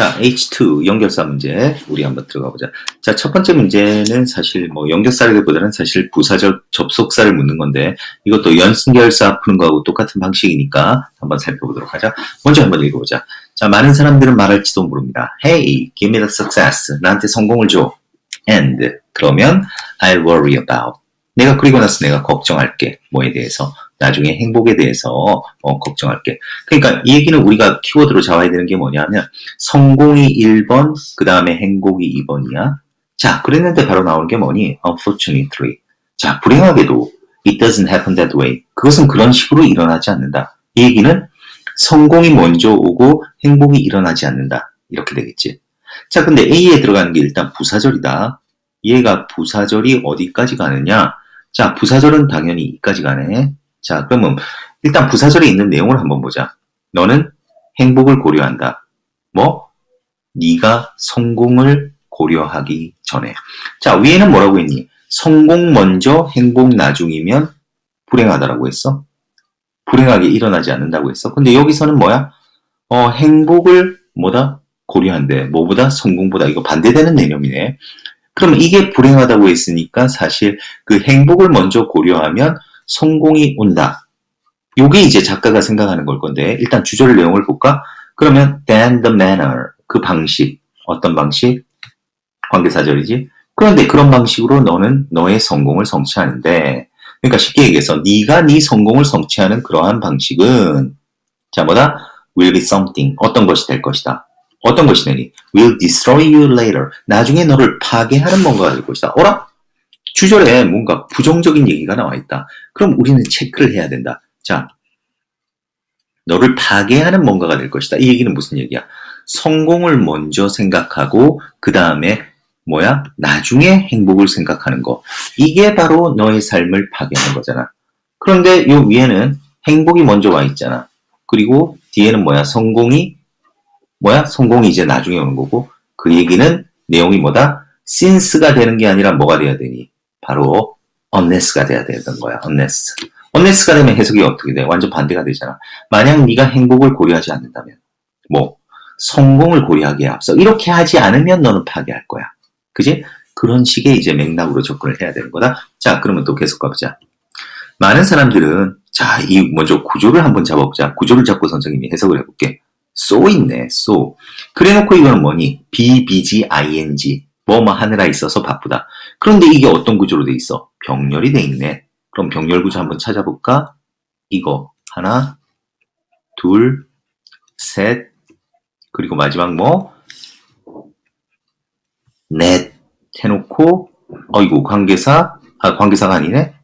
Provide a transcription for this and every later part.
자, H2 연결사 문제 우리 한번 들어가 보자. 자, 첫 번째 문제는 사실 뭐 연결사라기보다는 사실 부사적 접속사를 묻는 건데 이것도 연승결사 푸는 거하고 똑같은 방식이니까 한번 살펴보도록 하자. 먼저 한번 읽어보자. 자, 많은 사람들은 말할지도 모릅니다. Hey, give me the success. 나한테 성공을 줘. And 그러면 I'll worry about. 내가 그리고 나서 내가 걱정할게. 뭐에 대해서. 나중에 행복에 대해서 어, 걱정할 게. 그러니까 이 얘기는 우리가 키워드로 잡아야 되는 게 뭐냐면 성공이 1번, 그 다음에 행복이 2번이야. 자, 그랬는데 바로 나오는 게 뭐니? Unfortunately. 자, 불행하게도 It doesn't happen that way. 그것은 그런 식으로 일어나지 않는다. 이 얘기는 성공이 먼저 오고 행복이 일어나지 않는다. 이렇게 되겠지. 자, 근데 A에 들어가는 게 일단 부사절이다. 얘가 부사절이 어디까지 가느냐? 자, 부사절은 당연히 이까지 가네. 자, 그러면 일단 부사절에 있는 내용을 한번 보자. 너는 행복을 고려한다. 뭐? 네가 성공을 고려하기 전에. 자, 위에는 뭐라고 했니? 성공 먼저, 행복 나중이면 불행하다라고 했어. 불행하게 일어나지 않는다고 했어. 근데 여기서는 뭐야? 어, 행복을 뭐다? 고려한대. 뭐보다? 성공보다. 이거 반대되는 개념이네. 그럼 이게 불행하다고 했으니까 사실 그 행복을 먼저 고려하면 성공이 온다. 요게 이제 작가가 생각하는 걸 건데 일단 주절 내용을 볼까? 그러면 then the manner 그 방식 어떤 방식? 관계사절이지. 그런데 그런 방식으로 너는 너의 성공을 성취하는데 그러니까 쉽게 얘기해서 네가 네 성공을 성취하는 그러한 방식은 자 뭐다? will be something 어떤 것이 될 것이다. 어떤 것이 되니? will destroy you later 나중에 너를 파괴하는 뭔가가 될 것이다. 어라? 주절에 뭔가 부정적인 얘기가 나와 있다. 그럼 우리는 체크를 해야 된다. 자, 너를 파괴하는 뭔가가 될 것이다. 이 얘기는 무슨 얘기야? 성공을 먼저 생각하고 그 다음에 뭐야? 나중에 행복을 생각하는 거. 이게 바로 너의 삶을 파괴하는 거잖아. 그런데 요 위에는 행복이 먼저 와 있잖아. 그리고 뒤에는 뭐야? 성공이 뭐야? 성공이 이제 나중에 오는 거고 그 얘기는 내용이 뭐다? since가 되는 게 아니라 뭐가 돼야 되니? 바로 unless가 돼야 되는 거야. unless. unless가 되면 해석이 어떻게 돼? 완전 반대가 되잖아. 만약 네가 행복을 고려하지 않는다면 뭐 성공을 고려하기에 앞서 이렇게 하지 않으면 너는 파괴할 거야. 그지? 그런 식의 이제 맥락으로 접근을 해야 되는 거다. 자, 그러면 또 계속 가보자. 많은 사람들은 자, 이 먼저 구조를 한번 잡아보자. 구조를 잡고 선생님이 해석을 해볼게. so 있네, so. 그래놓고 이거는 뭐니? b, b, g, i, n, g. 뭐뭐 하느라 있어서 바쁘다. 그런데 이게 어떤 구조로 돼 있어? 병렬이 돼 있네. 그럼 병렬 구조 한번 찾아볼까? 이거 하나, 둘, 셋, 그리고 마지막 뭐? 넷 해놓고 어이구 관계사 아 관계사가 아니네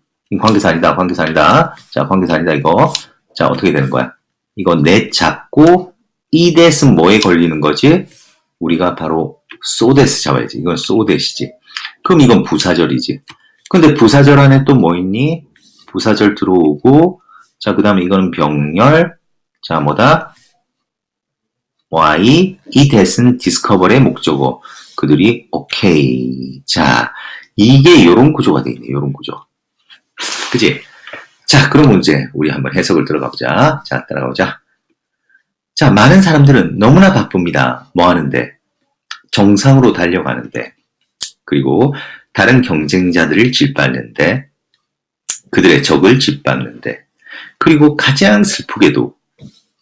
관계사 아니다 관계사 아니다 자 관계사 아니다 이거 자 어떻게 되는 거야 이거 넷 잡고 이댓은 뭐에 걸리는 거지 우리가 바로 소데스 잡아야지. 이건 소데스지. 그럼 이건 부사절이지. 근데 부사절 안에 또 뭐 있니? 부사절 들어오고 자 그 다음에 이거는 병렬. 자 뭐다? Y 이. that은 디스커버의 목적어. 그들이 오케이. 자 이게 요런 구조가 돼 있네. 요런 구조. 그지 자 그럼 문제 우리 한번 해석을 들어가 보자. 자 따라가 보자. 자 많은 사람들은 너무나 바쁩니다. 뭐 하는데 정상으로 달려가는데 그리고 다른 경쟁자들을 짓밟는데 그들의 적을 짓밟는데 그리고 가장 슬프게도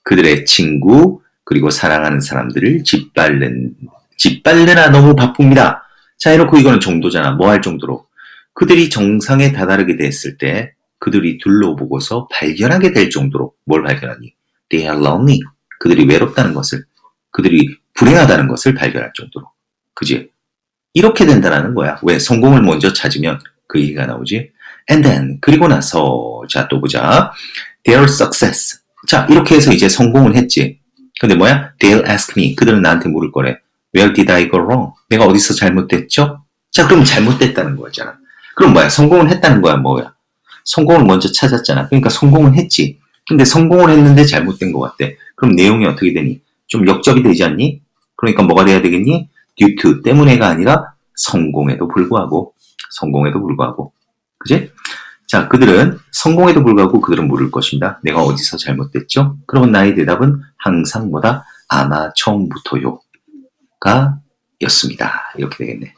그들의 친구 그리고 사랑하는 사람들을 짓밟는, 짓밟느라 너무 바쁩니다. 자, 해놓고 이거는 정도잖아. 뭐 할 정도로. 그들이 정상에 다다르게 됐을 때 그들이 둘러보고서 발견하게 될 정도로 뭘 발견하니? They are lonely. 그들이 외롭다는 것을, 그들이 불행하다는 것을 발견할 정도로. 그지? 이렇게 된다는 거야. 왜? 성공을 먼저 찾으면 그 얘기가 나오지. And then, 그리고 나서, 자, 또 보자. Their success. 자, 이렇게 해서 이제 성공을 했지. 근데 뭐야? They'll ask me. 그들은 나한테 물을 거래. Where did I go wrong? 내가 어디서 잘못됐죠? 자, 그럼 잘못됐다는 거잖아. 그럼 뭐야? 성공을 했다는 거야, 뭐야? 성공을 먼저 찾았잖아. 그러니까 성공을 했지. 근데 성공을 했는데 잘못된 것 같대. 그럼 내용이 어떻게 되니? 좀 역접이 되지 않니? 그러니까 뭐가 돼야 되겠니? due to 때문에가 아니라 성공에도 불구하고 성공에도 불구하고 그지? 자, 그들은 성공에도 불구하고 그들은 물을 것입니다. 내가 어디서 잘못됐죠? 그러면 나의 대답은 항상 뭐다? 아마 처음부터요. 였습니다. 이렇게 되겠네.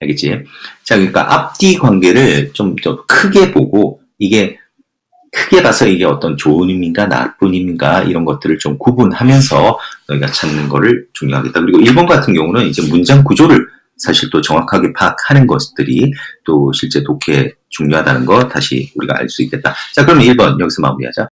알겠지? 자, 그러니까 앞뒤 관계를 좀, 좀 크게 보고, 이게, 크게 봐서 이게 어떤 좋은 의미인가, 나쁜 의미인가, 이런 것들을 좀 구분하면서 너희가 찾는 거를 중요하겠다. 그리고 1번 같은 경우는 이제 문장 구조를 사실 또 정확하게 파악하는 것들이 또 실제 독해에 중요하다는 거 다시 우리가 알 수 있겠다. 자, 그러면 1번 여기서 마무리하자.